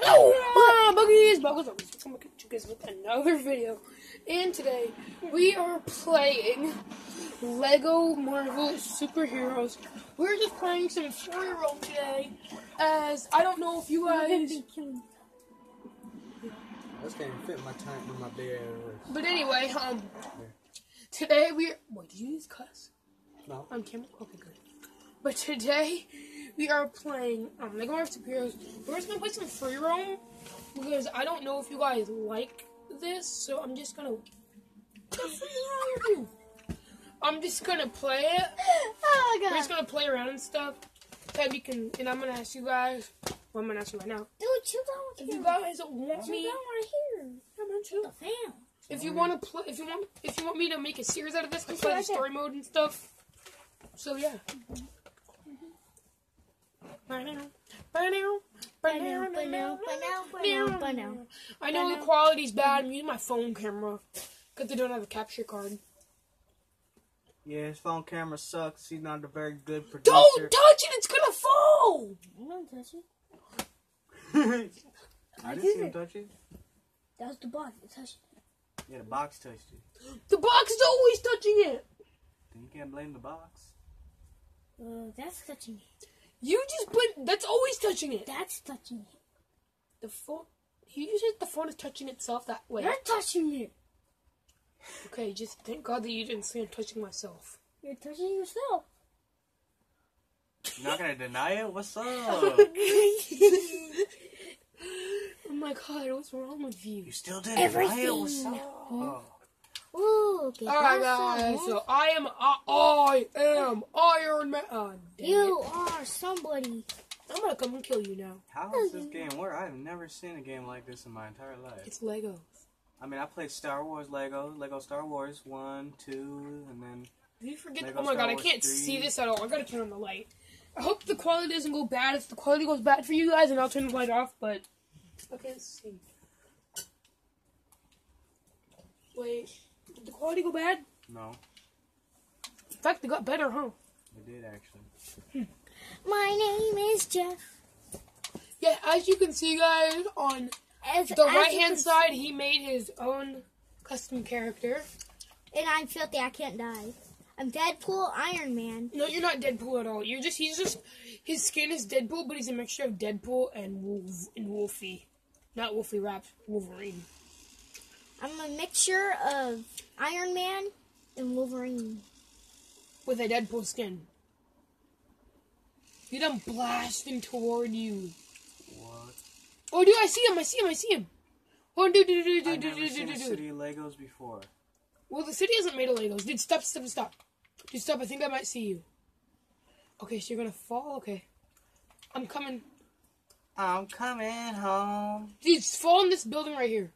Oh, my buggies, buggles, I'm back at you guys with another video. And today, we are playing Lego Marvel Superheroes. We're just playing some four-year-old today, as I don't know if you guys... This can't fit my time in my big ass. But anyway, um, today we are... Wait, did you use cuss? No. On camera? Okay, good. But today, we are playing um, Lego Marvel Superheroes. We're just gonna play some free roam because I don't know if you guys like this, so I'm just gonna. I'm just gonna play it. Oh my We're just gonna play around and stuff. Then we can, and I'm gonna ask you guys. Well, I'm gonna ask you right now. Dude, chill down If you guys want Chill me, down right here. I'm into The fan. if you want to play, if you want, if you want me to make a series out of this, and play the story mode and stuff. So yeah. I know the quality's bad. I'm using my phone camera because they don't have a capture card. Yeah, his phone camera sucks. He's not a very good producer. Don't touch it! It's gonna fall. I'm not touching. I didn't see him touch it. That was the box. It touched. It. Yeah, the box touched it. The box is always touching it. Then you can't blame the box. Uh, that's touching it. You just put. That's always touching it. That's touching it. The phone. You just said the phone is touching itself that way. You're touching it. Okay, just thank God that you didn't say I'm touching myself. You're touching yourself. You're not gonna deny it? What's up? Oh my God, what's wrong with you? you still didn't deny it? Everything. What's up? Oh. Ooh, okay. Alright, guys. some- So I am. I, I am Iron Man. Oh, dang it. You are somebody. I'm gonna come and kill you now. How is this game work? I've never seen a game like this in my entire life. It's Lego. I mean, I played Star Wars Lego, Lego Star Wars 1, 2, and then Did you forget? Lego oh my Star god, I can't 3. see this at all. I gotta turn on the light. I hope the quality doesn't go bad. If the quality goes bad for you guys, and I'll turn the light off. But okay, let's see. Wait, did the quality go bad? no, In fact, it got better, huh? it did actually. Hmm. My name is Jeff. Yeah, as you can see, guys, on As, the as right-hand can- side, he made his own custom character. And I'm filthy. I can't die. I'm Deadpool, Iron Man. No, you're not Deadpool at all. You're just he's just his skin is Deadpool, but he's a mixture of Deadpool and Wolf and Wolfie, not Wolfie Rap Wolverine. I'm a mixture of Iron Man and Wolverine. with a Deadpool skin. He done blasting toward you. What? Oh, dude, I see him! I see him! I see him! Oh, dude, dude, dude, I've dude, dude, never dude, seen dude, a dude. city Legos before. Well, the city isn't made of Legos. Dude, stop, stop, stop. Dude, stop. I think I might see you. Okay, so you're gonna fall. Okay, I'm coming. I'm coming home. Dude, just fall in this building right here.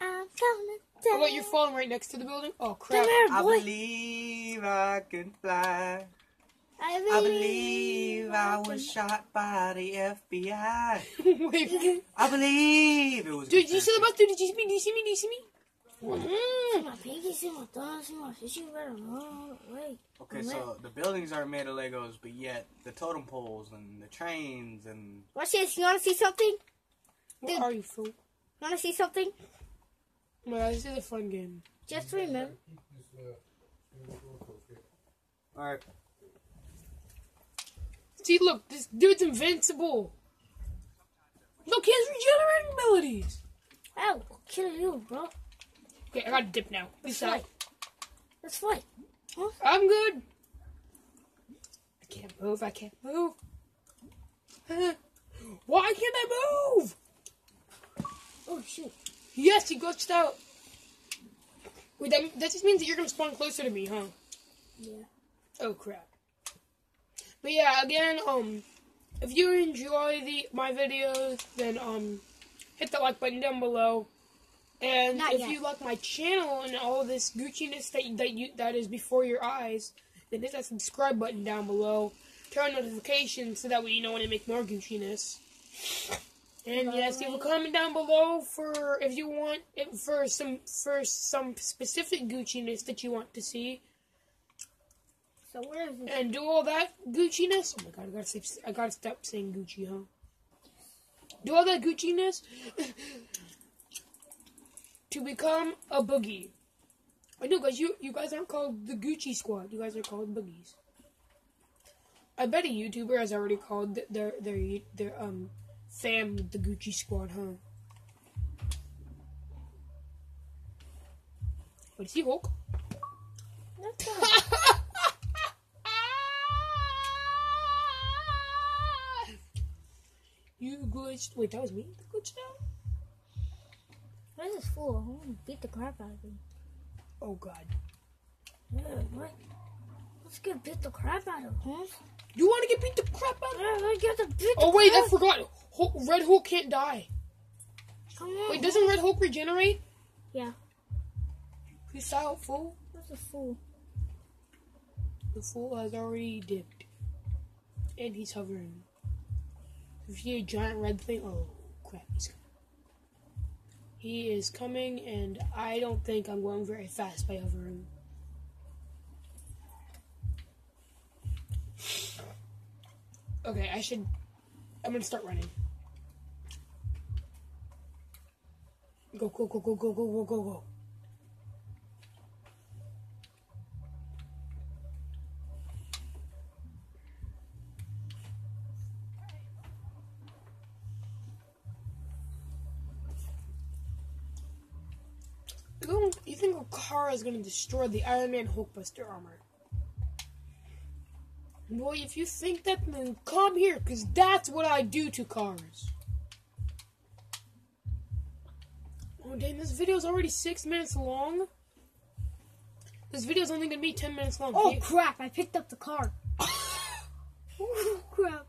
I'm coming Oh down. wait, you're falling right next to the building. Oh crap! here, I believe I can fly. I I believe I was shot by the FBI. wait, I believe it was. dude, did you see the bus? Dude, did you see me? Did you see me? Did you see me? See mm, my pinky, see my thumb, see my fish. You better run away. Okay, so the buildings aren't made of Legos, but yet the totem poles and the trains and Watch this. You want to see something? Where Dude. are you, fool? You want to see something? Well, this is a fun game. Just remember. all right. See, look, this dude's invincible. Look, he has regenerating abilities. I will kill you, bro. Okay, I gotta dip now. Peace out. Let's fight. Huh? I'm good. I can't move. I can't move. Why can't I move? Oh shit. Yes, he glitched out. Wait, that, that just means that you're gonna spawn closer to me, huh? Yeah. Oh crap. But yeah, again, um, if you enjoy the my videos, then um, hit the like button down below. And Not if yet. you like my channel and all this Gucci-ness that that you that is before your eyes, then hit that subscribe button down below. Turn on notifications so that way you know when I make more Gucci-ness. And yes, leave a comment down below for if you want it for some for some specific Gucci-ness that you want to see. So where is this? and do all that Gucci-ness. Oh my god, I gotta stop, I gotta stop saying Gucci, huh? do all that Gucci-ness to become a boogie. I know, guys. You you guys aren't called the Gucci Squad. You guys are called boogies. I bet a YouTuber has already called th- their their their um fam the Gucci Squad, huh? What is he Hulk? You glitched. Wait, that was me. that Glitched out. What is this fool? I want to beat the crap out of him. Oh God. Yeah, what? Let's get beat the crap out of him. You want to get beat the crap out? of Yeah, let's get the beat Oh wait, I forgot. Hulk, Red Hulk can't die. Come on. Wait, doesn't Red Hulk regenerate? Yeah. Peace out, fool. What's a fool? The fool has already dipped. And he's hovering. If you see a giant red thing, oh crap, he's coming. He is coming, and I don't think I'm going very fast by hovering. Okay, I should. I'm gonna start running. Go, go, go, go, go, go, go, go, go. You think Okara is gonna destroy the Iron Man Hulkbuster armor? Boy, if you think that, then come here, because that's what I do to cars. Oh, dang, this video's already six minutes long. This video's only gonna be ten minutes long. Oh crap! I picked up the car. oh crap!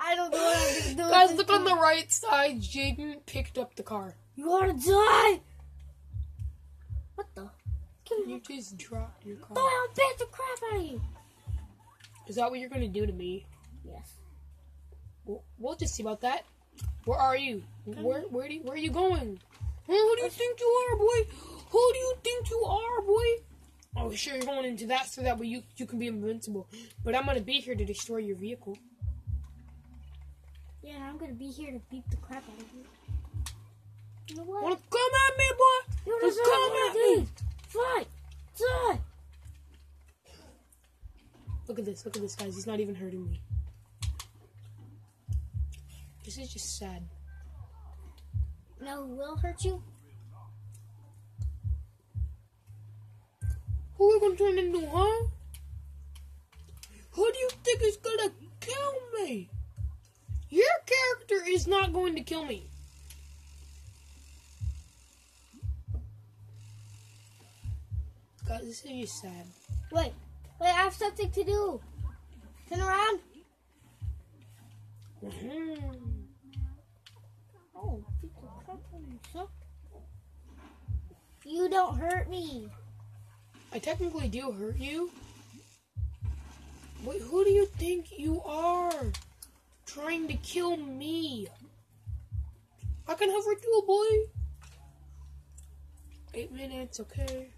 I don't know what I'm gonna do. Guys, look on the right side. Jaden picked up the car. You wanna die? What the? Me You just dropped your car. Oh, I'll beat the crap out of you. Is that what you're gonna do to me? Yes. We'll, we'll just see about that. Where are you? Where where do you, where are you going? Who do you think you are, boy? Who do you think you are, boy? Oh, sure, you're going into that so that way you you can be invincible. But I'm gonna be here to destroy your vehicle. Yeah, I'm gonna be here to beat the crap out of you. You know what? Wanna come at me, boy? You know Just come at wanna me. do? Fight! Look at this. Look at this, guys. He's not even hurting me. This is just sad. No, will hurt you? Who are we gonna turn into, huh? Who do you think is gonna kill me? Your character is not going to kill me. God, this is just sad. Wait, wait, I have something to do. Turn around. Oh, beat the crap out of you. Don't hurt me. I technically do hurt you. Wait, who do you think you are? Trying to kill me. I can hover you, boy. Eight minutes, okay.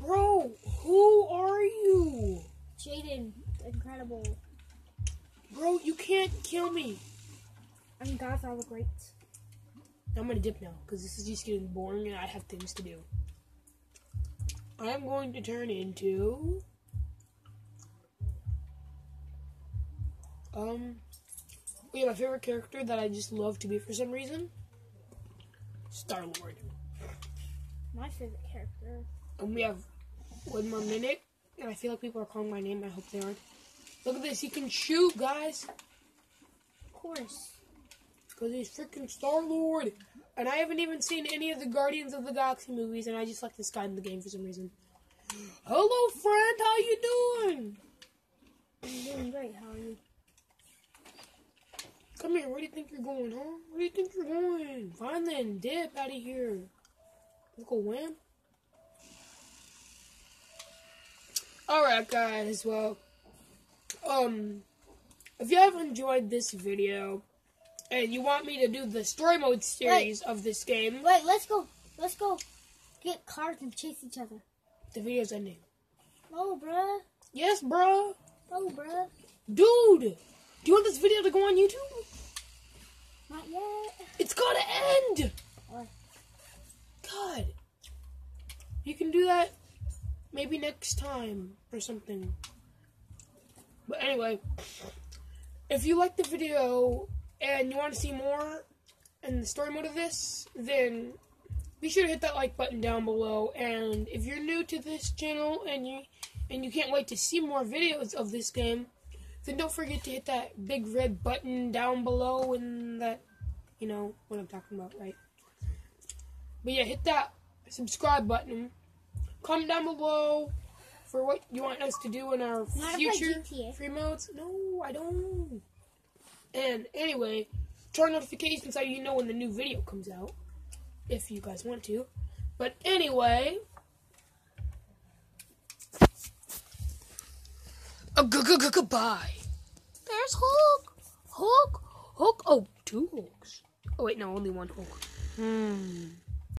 Bro, who are you? Jaden, incredible. Bro, you can't kill me. I'm Godfather Great. I'm gonna dip now because this is just getting boring and I have things to do. I'm going to turn into um yeah, my favorite character that I just love to be for some reason. Star Lord. My favorite character. And we have one more minute and I feel like people are calling my name, I hope they aren't. Look at this, he can shoot guys. Of course. Because he's freaking Star Lord. And I haven't even seen any of the Guardians of the Galaxy movies, and I just like this guy in the game for some reason. Hello, friend. How you doing? I'm doing great. How are you? Come here. Where do you think you're going, huh? Where do you think you're going? Fine then. Dip out of here. Uncle Wham. Alright, guys. Well, um, if you have enjoyed this video, and you want me to do the story mode series of this game, Wait, let's go. Let's go. Get cars and chase each other. the video's ending. No, bruh. Yes, bruh. No, bruh. Dude! Do you want this video to go on YouTube? Not yet. It's gotta end! Why? God. You can do that maybe next time or something. But anyway, if you like the video and you want to see more in the story mode of this, then be sure to hit that like button down below. And if you're new to this channel and you and you can't wait to see more videos of this game, then don't forget to hit that big red button down below and that you know what I'm talking about, right? But yeah, hit that subscribe button. Comment down below for what you want us to do in our Not future free modes. No, I don't. And anyway, turn notifications so you know when the new video comes out, if you guys want to. But anyway, a g g g goodbye. There's Hulk. Hulk. Hulk. Oh, two Hulks. Oh wait, no, only one Hulk. Hmm.